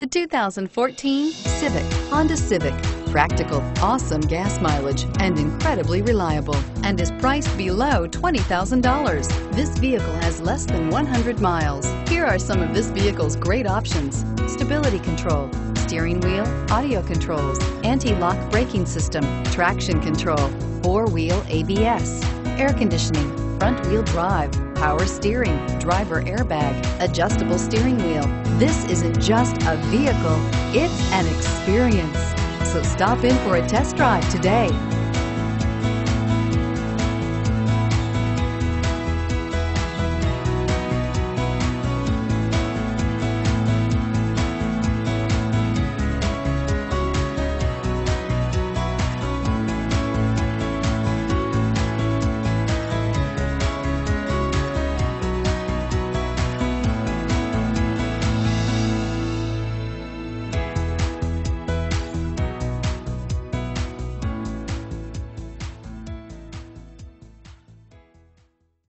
The 2014 Civic, Honda Civic. Practical, awesome gas mileage, and incredibly reliable, and is priced below $20,000. This vehicle has less than 100 miles. Here are some of this vehicle's great options. Stability control, steering wheel, audio controls, anti-lock braking system, traction control, four-wheel ABS, air conditioning, front wheel drive, power steering, driver airbag, adjustable steering wheel. This isn't just a vehicle, it's an experience. So stop in for a test drive today.